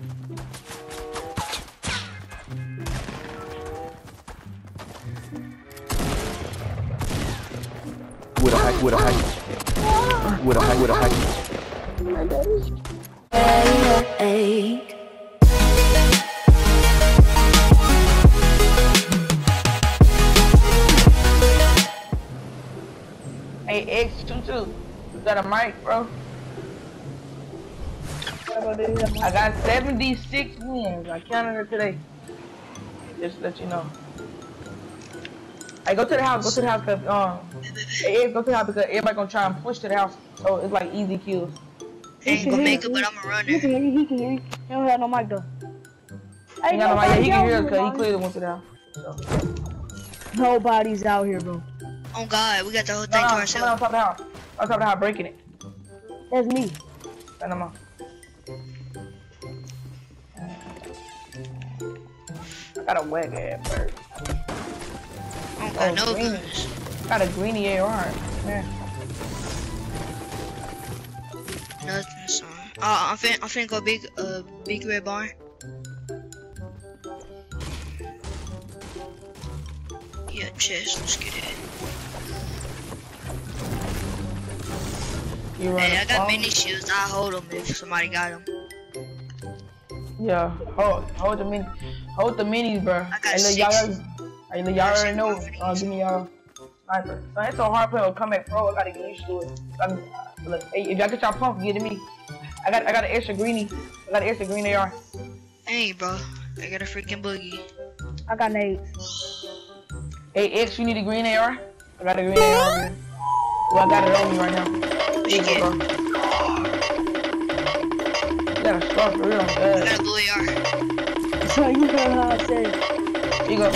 With a hack, with a hack. With a hack, with a hack. Hey, X two two. You got a mic, bro? I got 76 wins. I counted it today. Just to let you know. Hey, go to the house. Go to the house, cause um, hey, go to the house because everybody gonna try and push to the house. So it's like easy kills. I ain't gonna make it, but I'm a He runner. can hear you, he can hear you. He don't have no mic though. Hey, You know, like, yeah, he can hear us because he out here, clearly went to the house. So. Nobody's out here, bro. Oh God, we got the whole No, thing to no, somebody on ourselves. top of the house. On top of the house, breaking it. That's me. Send them out. Got a wet ass bird. I don't got no green. Got a greeny AR. Man. Nothing, son. Uh, I'm finna, I'm finna go big, uh, big red barn. Yeah, chest. Let's get it. You Hey, I got far? mini shields. I hold them if somebody got them. Yeah, hold, hold the mini, hold the minis, bro. got Hey, look, six. y'all, already- hey, look, y'all already know. more Uh, give me y'all sniper. So it's so hard for a comeback pro. I gotta get used to it. I mean, uh, look, hey, if y'all get y'all pump, get it to me. I got, I got an extra greenie. I got an extra green AR. Hey, bro. I got a freaking boogie. I got nades. Hey, X, you need a green AR? I got a green AR. Man. Well, I got it on me right now. Here you go, bro. You got a scarf for real. I Uh, got a blue AR. So you know how I say. here you go.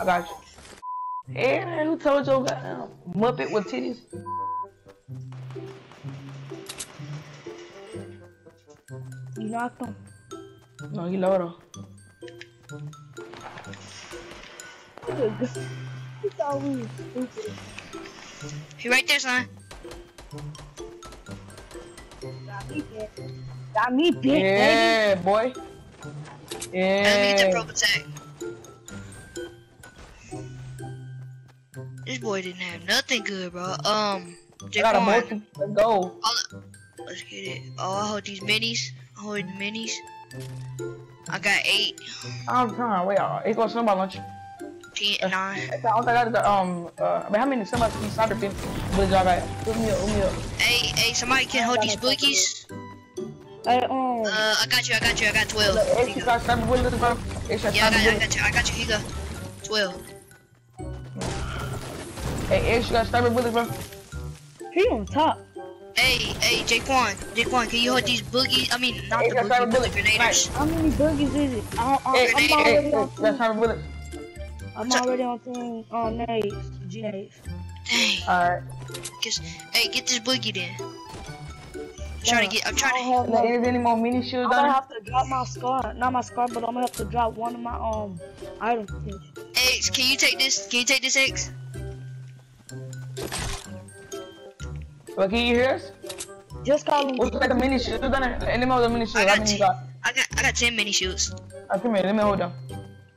I got you. Hey, man, who told you about uh, Muppet with titties? You knocked him. No, he low though. He thought stupid. He right there, son. Got me bit. Got me bit, baby. Yeah, boy. Let me get that pro attack. This boy didn't have nothing good, bro. Um, I got a multi. Let's go. all- let's get it. Oh, I hold these minis. I hold the minis. I got eight, I'm trying. Wait, uh, it's gonna somebody lunch. ten, nine. I don't think I got the um. Uh, I mean, how many somebody soccer pins? But y'all got hook me up, hook me up. Hey, hey, somebody can hold these boogies. Hey, um, Uh, I got you. I got you. I got twelve. Look, Here you extra go. soccer sniper bullets, bro. Yeah, I got, you, I got you. I got you. Here you go. Twelve. Hey, extra got sniper bullets, bro. he on top. Hey, hey, Jaquan, Jaquan, can you hold these boogies? I mean, not the Hey, that's boogies, not a but the bullet. grenaders. How many boogies is it? I, I, Hey, I'm hey, hey, already hey, on that's sniper bullets. I'm already on team um nades, G nades. Dang. Alright. Just, hey, get this boogie then. I'm trying to get. I'm I trying don't to. have Is any more mini shields I'm gonna have to drop my scar, not my scar, but I'm gonna have to drop one of my um items. X, can you take this? Can you take this X? Well, can you hear us? Just call him. What's like the mini shields down there? Any more of the mini I shields? How got, many you ten, got? I got, I got ten mini shoots. Uh, come here, let me hold them.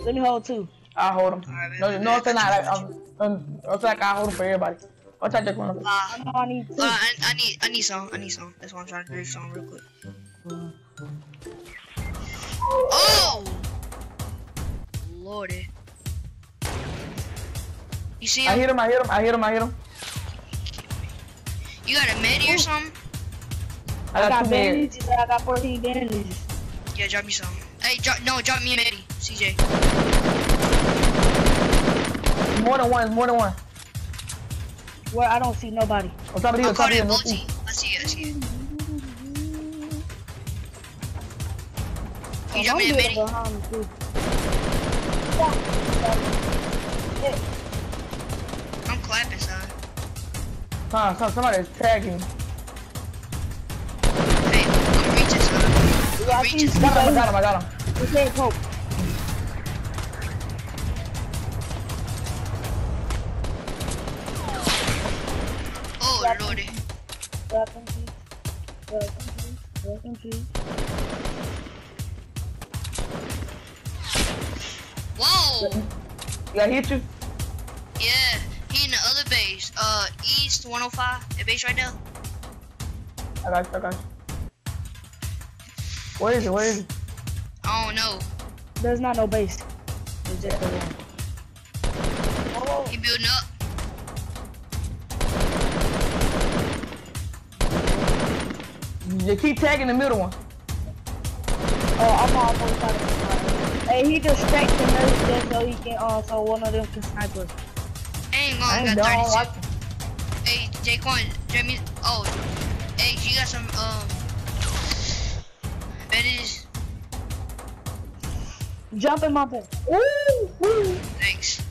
Let me hold two. I'll hold them. Alright, No, man, no, man, it's not like, um, um, it's like I hold them for everybody. I'll touch that one. Uh, I know I need two. uh, I, I need, I need some. I need some. That's why I'm trying to do some real quick. Oh, lordy. You see him? I him? hit him, I hit him, I hit him, I hit him. You got a medi or something? I I got, got bandages. I got 14 bandages. Yeah, drop me some. Hey, drop, no, drop me a medi, CJ. More than one, more than one. Where I don't see nobody. On top of the hill, I'm top of calling the it I see it, I see it. You drop I'm me a getting medi? behind too. I'm clapping, son. Ah, huh, some, somebody's tagging. Hey, I'm reaching, son. I I'm see reaching. you. Got him, I got him, I got him. This ain't Pope. Welcome, Whoa! Yeah, I hit you. Yeah, he in the other base. Uh, East 105. That base right now. I got you, I got you. Where is it? Where is it? I don't know. There's not no base. It's just the one. Oh. He building up. You keep tagging the middle one. oh I'm almost out of the Hey, he the us just so he can, uh, so one of them can snipe us. I ain't I gonna got done 36. watching. Hey, Jaquan, Jeremy. Oh, hey, you got some um bandages? Jump in my bed. Ooh, ooh. Thanks.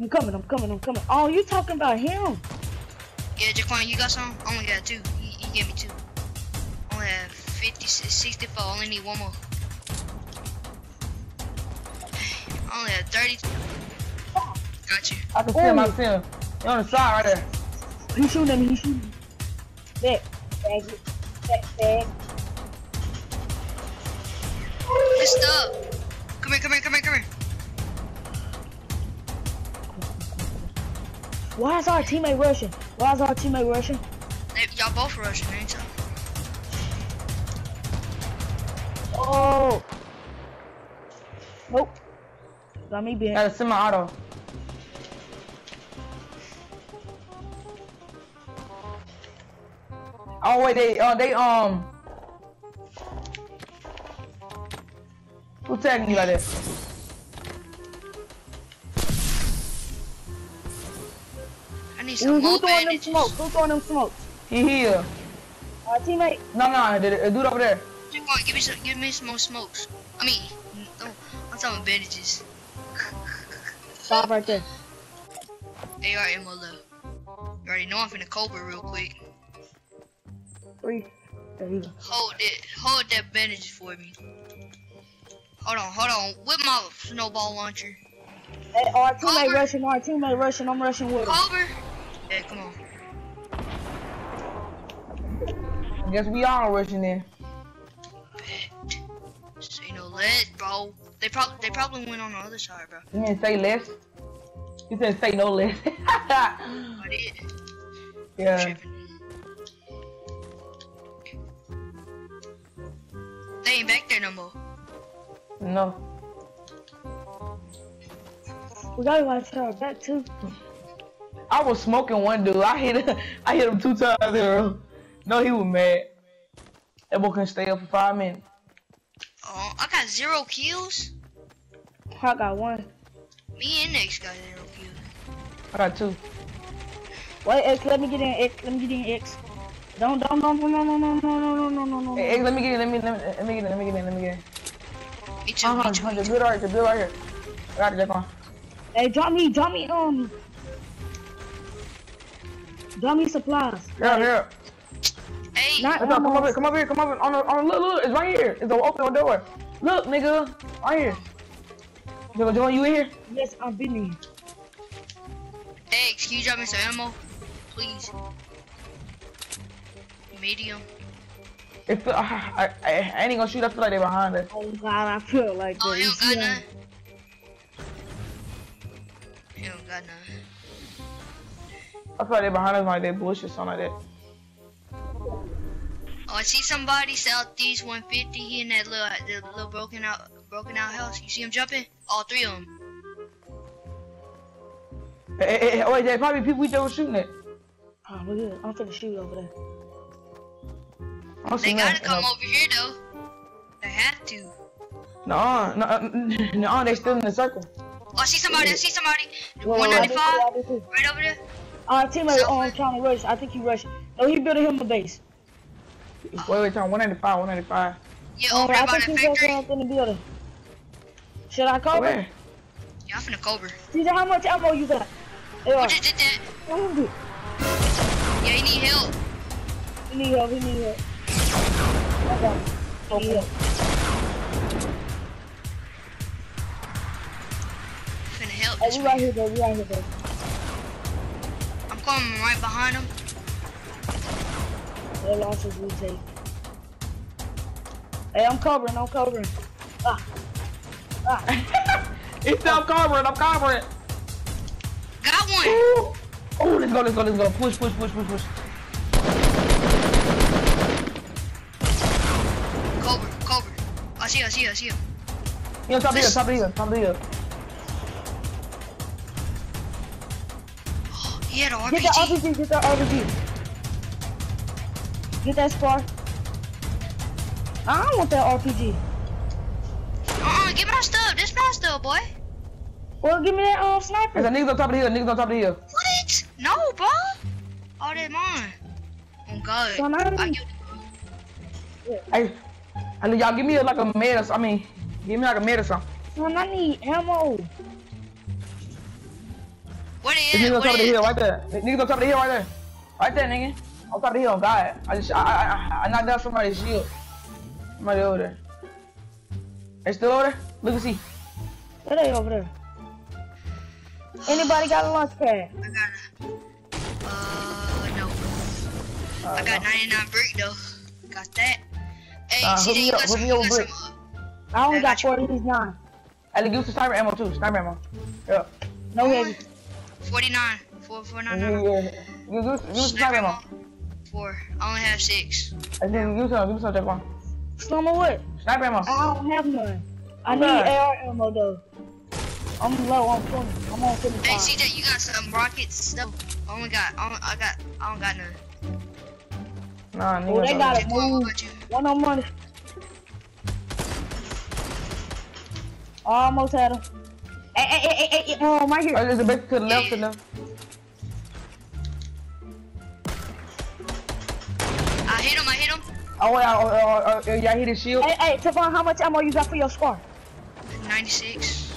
I'm coming, I'm coming, I'm coming. Oh, you talking about him? Yeah, Jaquan, you got some? I only got two. He, he gave me two. I only have 50, 64. I only need one more. Only have 30. Got you. I can see him. I can see him. He on the side right there. He's shooting at me, he's shooting me. Back, bag it, back, bag. List up. Come here, come here, come here, come here. Why is our teammate rushing? Why is our teammate rushing? They, y'all both rushing, ain't y'all? Oh. Nope. Got me being. Got a semi-auto. Oh wait, they uh they um. Who tagging you like that? I need some who more throwing them bandages. smokes? Who throwing them smokes? He here. Our teammate. No, no, the, the dude over there. Jaquan, give me some, give me some more smokes. I mean, no, I'm talking bandages. Stop right there. AR ammo though. You already know I'm finna Cobra real quick. Three. There you go. Hold it, hold that bandage for me. Hold on, hold on. With my snowball launcher. Hey, our teammate Over. rushing. Our teammate rushing. I'm rushing with him. Cobra. Yeah, come on. I guess we all rushing in. Say no less, bro. They probably they probably went on the other side, bro. You didn't say less. You said say no less. I did. yeah. They ain't back there no more. No. We gotta watch our back too. I was smoking one dude. I hit him. I hit him two times in a row. No, he was mad. That boy couldn't stay up for five minutes. Oh, I got zero kills. I got one. Me and X got zero kills. I got two. Wait, X, let me get in X. Let me get in X. Don't, don't, don't, no, no, no, no, no, no, no, no, no, Hey, hey, no. let me get in. Let me let me let me get in. Let me get in. Let me get in. Me too, Uh me huh. too, me The too. build right here. The build right here. I got it. Jaquan. Hey, drop me, drop me, um, drop me supplies. Here, here. Hey, Not Come over here. Come over here. Come over. On the, on the, look, look. It's right here. It's the open door. Look, nigga. Right here. Joe, Joe, you in here? Yes, I've been in. hey, can you drop me some ammo? Please. Medium. If I, I, I, I ain't gonna shoot. I feel like they behind us. Oh God, I feel like Oh, that. he You got that? none. He don't got none. I feel like they behind us like they bullshit something like that. Oh, I see somebody southeast 150. He in that little, the little broken out, broken out house. You see him jumping? All three of them. Hey, hey, hey, wait, there probably people we just was shooting at. Oh, look at it. I'm finna shoot over there. I don't They see gotta nothing. come over here though. They have to. No, no, no, they still in the circle. Oh, I see somebody. I see somebody. Whoa, I did too, 195. I did too. Right over there. Our teammate Selfie. um trying to rush. I think he rushed. No, he building him a base. Wait, wait, time 195, 195. Yeah, Oh, over there I by think the he's just factory. up in the building. Should I cover? Where? Yeah, I'm finna Cobra. See how much ammo you got? Hey, Who just did that? what you do? Yeah, he need help. He need help. He need help. Oh, okay. He need help. Finna help Hey, we right man. here, bro. We right here, bro. I'm coming right behind him. What losses we take? Hey, I'm covering. I'm covering. Ah, It's I'm covering, I'm covering. Got one. Ooh. Oh, let's go, let's go, let's go. Push, push, push, push, push. Cobra, Cobra. I see, I see, I see him. He on top of the hill, top of the top of the. He had an Get the RPG. RPG, get the RPG. Get that scar. I don't want that RPG. Uh-uh, give me that stuff. This my stuff, boy. Well, give me that um There's sniper. a niggas on top of the hill, niggas on top of the hill. What? No, bro. All that mine. Oh, God. So now- I give Hey, I need y'all give me like a med or. I mean, give me like a med or something. Son, I need ammo. What is There's is niggas it? on top What of the is hill right there. Niggas on top of the hill right there. Right there, nigga. On top of the hill, God. I just, I, I, I, I knocked down somebody's shield. Somebody over there. They still over there? Look and see. Where they over there? Anybody got a launch pad? I got a. Uh, no. I got 99 brick, though. Got that. Hey, Uh, see hook that you got hook some, me you got with some, uh, I only Yeah, got got you. 49. Hey, give us some sniper ammo too. Sniper ammo. Yeah. No heavy. 49. 4, 4, Yeah, no, no. yeah. Give, give, us- give us some sniper ammo. 4. I only have 6. Hey, give, give us some, give us some, Jaquan. Some of what? Sniper ammo. I don't have none. I need Okay. AR ammo though. I'm low on 20. I'm on 55. Hey, CJ, you got some rockets stuff? I only got, I, only, I got, I don't got none. Nah, Oh, they got it. Jaquan, what Move. about you? One on money. Almost had him. Hey, hey, hey, hey, hey, um, right Oh, here. there's a bit to the left, to the left. Oh, yeah, oh, oh, oh, yeah, hit his shield. Hey, hey, Tavon, how much ammo you got for your scar? 96.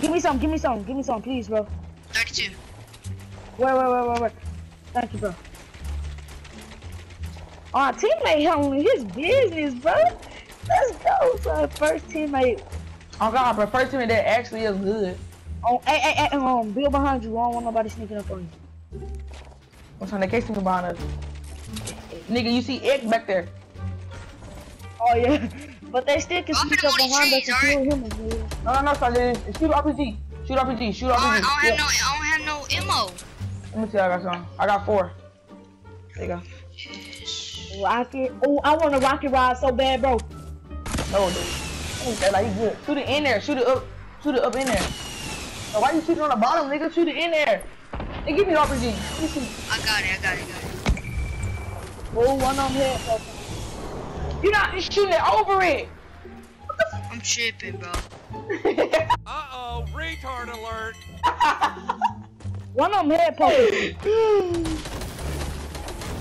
Give me some, give me some, give me some, please, bro. 32. Wait, wait, wait, wait, wait. Thank you, bro. Our teammate handling his business, bro. Let's go, son. First teammate. Oh, God, but first teammate that actually is good. Oh, hey, hey, hey, um, Bill behind you. I don't want nobody sneaking up on you. What's on the case team behind us? Nigga, you see X back there. Oh yeah, but they still can I'm sneak up move behind these us and trees, kill him again. No, no, no, son. Shoot RPG. Shoot RPG. Shoot I RPG. don't, I don't Yeah. have no, I don't have no ammo. Let me see. I got some. I got four. There you go. Yes. Rocket. Oh, I want a rocket ride so bad, bro. No, dude. Okay, like he good. Shoot it in there. Shoot it up. Shoot it up in there. So why you shooting on the bottom, nigga? Shoot it in there. Hey, give me the RPG. Let me see. I got it, I got it, got it. Oh, one on here. Bro. You're not just shooting it over it. I'm tripping, bro. Uh-oh, retard alert. One on head post.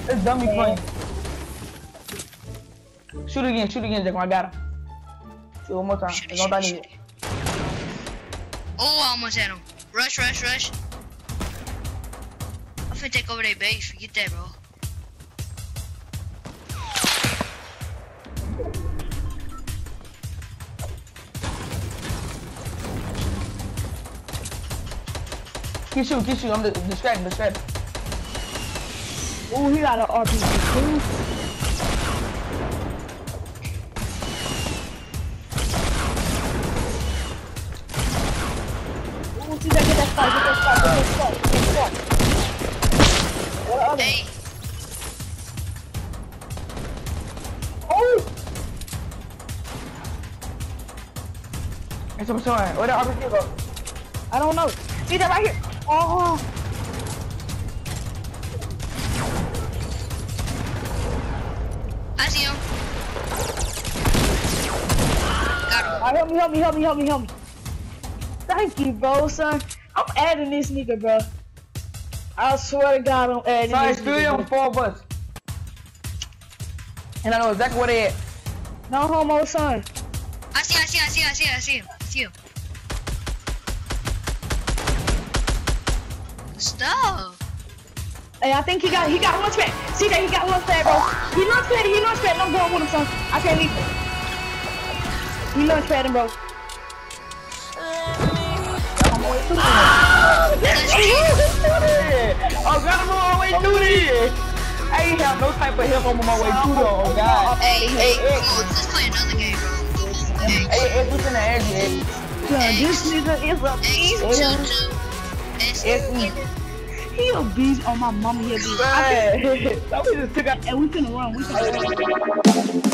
It's dummy playing. Shoot again. Shoot again, Jack. I got him. Shoot one more time. Shoot it, It's all shoot I need. Oh, I almost had him. Rush, rush, rush. I'm finna take over their base. Forget that, bro. Keep shooting. Keep shooting. I'm di- distracted. Distracted. Oh, he got an RPG too. Oh, see that? Get that spot. Get that spot. Get that spot. Get that spot. What the other? Hey, Oh! Hey, so what's going on? Where the RPG go? I don't know. See that right here? Oh, I see him. Got him. Ah, help me, help me, help me, help me, help me. Thank you, bro, son. I'm adding this nigga, bro. I swear to God, I'm adding Sorry, this it's three nigga. on four of us. And I know exactly where they at. bro. No homo, son. I see, I see, I see, I see, I see him. I see him. Stop. Hey, I think he got he got one pad. See that he got one pad, bro. He launch pad, he launch pad. I'm going with him, son. I can't leave him. He launch padding, bro. Oh, God, I'm on my way through this. I ain't have no type of help on my way through though, oh God. Hey, hey, come let's play another game, bro. Hey, it's what's in the air, dude. This nigga is a beast. F E. He a beast on oh, my mama. He'll be. Right. so we just took out. And we finna run. We finna run.